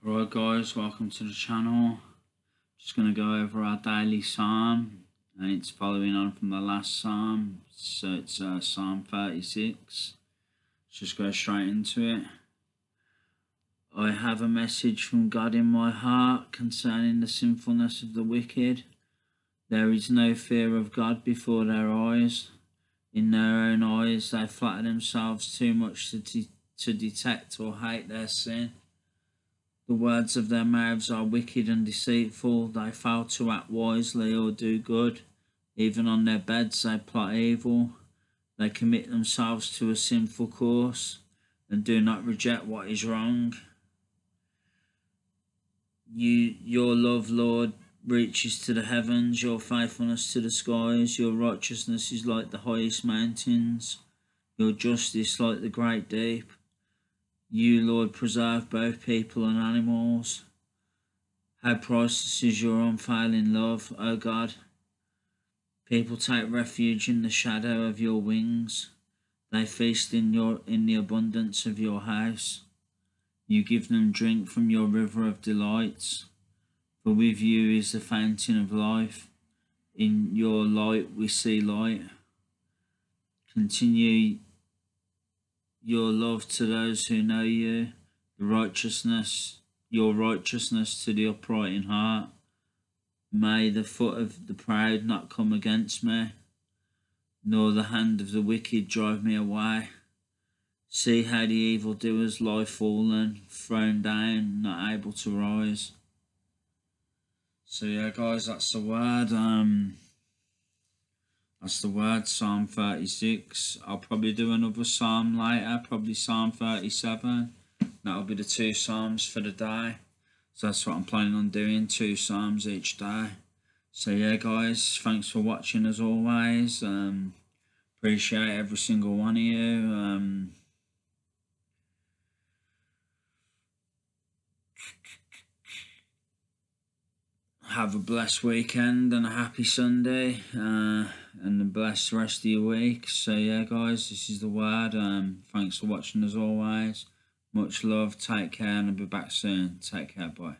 Right guys, welcome to the channel. Just going to go over our daily psalm and it's following on from the last psalm. So it's uh, Psalm 36. Let's just go straight into it. I have a message from God in my heart concerning the sinfulness of the wicked. There is no fear of God before their eyes. In their own eyes they flatter themselves too much to, to detect or hate their sin. The words of their mouths are wicked and deceitful. They fail to act wisely or do good. Even on their beds they plot evil. They commit themselves to a sinful course and do not reject what is wrong. You, your love, Lord, reaches to the heavens, your faithfulness to the skies, your righteousness is like the highest mountains, your justice like the great deep. You, Lord, preserve both people and animals. How priceless is your unfailing love, O God. People take refuge in the shadow of your wings. They feast in your in the abundance of your house. You give them drink from your river of delights. For with you is the fountain of life. In your light we see light. Continue your love to those who know you, righteousness, your righteousness to the upright in heart. May the foot of the proud not come against me, nor the hand of the wicked drive me away. See how the evildoers lie fallen, thrown down, not able to rise. So yeah, guys, that's the word. Um, that's the word, Psalm 36. I'll probably do another Psalm later, probably Psalm 37. That'll be the two Psalms for the day. So that's what I'm planning on doing, two Psalms each day. So yeah, guys, thanks for watching as always. Um, appreciate every single one of you. Um, have a blessed weekend and a happy Sunday uh, and a blessed rest of your week. So yeah, guys, this is the word. Um, thanks for watching as always. Much love. Take care and I'll be back soon. Take care. Bye.